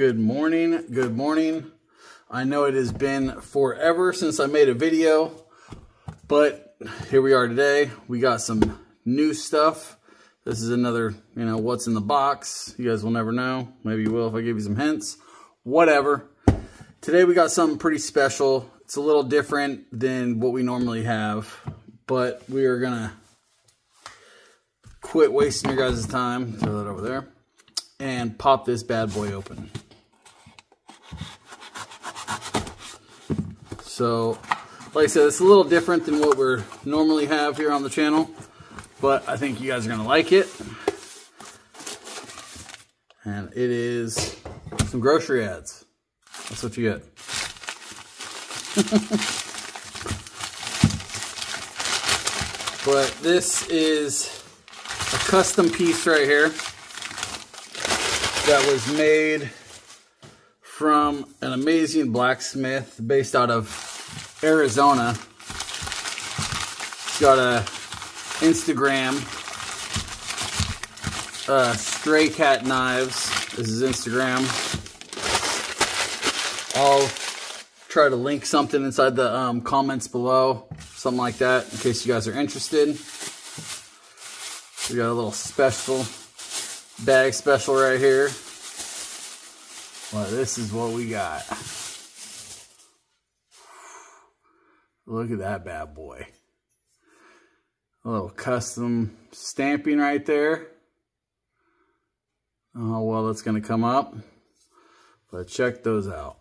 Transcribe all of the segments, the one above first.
Good morning. Good morning. I know it has been forever since I made a video, but here we are today. We got some new stuff. This is another, you know, what's in the box. You guys will never know. Maybe you will if I give you some hints. Whatever. Today we got something pretty special. It's a little different than what we normally have, but we are going to quit wasting your guys' time. Throw that over there. And pop this bad boy open. So, like I said, it's a little different than what we normally have here on the channel, but I think you guys are going to like it. And it is some grocery ads. That's what you get. but this is a custom piece right here that was made from an amazing blacksmith based out of Arizona. Got a Instagram, uh, Stray Cat Knives. This is Instagram. I'll try to link something inside the um, comments below, something like that, in case you guys are interested. We got a little special, bag special right here. Well, this is what we got. Look at that bad boy. A little custom stamping right there. Oh, well, that's going to come up. But check those out.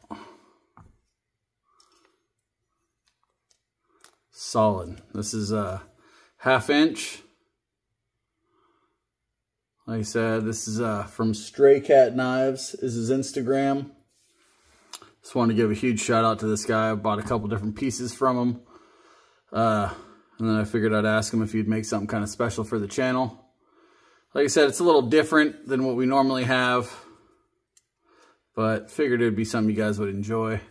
Solid. This is a half inch. Like I said, this is uh, from Stray Cat Knives. This is Instagram. Just wanted to give a huge shout out to this guy. I bought a couple different pieces from him. Uh, and then I figured I'd ask him if he'd make something kind of special for the channel. Like I said, it's a little different than what we normally have. But figured it would be something you guys would enjoy.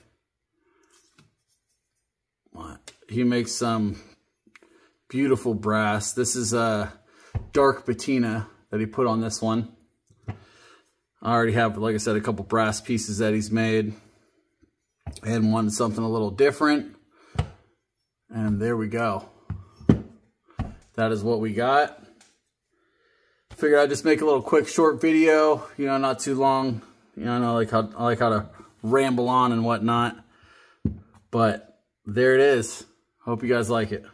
He makes some beautiful brass. This is a dark patina that he put on this one. I already have, like I said, a couple brass pieces that he's made. And wanted something a little different. And there we go. That is what we got. Figured I'd just make a little quick short video, you know, not too long. You know, I know like how I like how to ramble on and whatnot. But there it is. Hope you guys like it.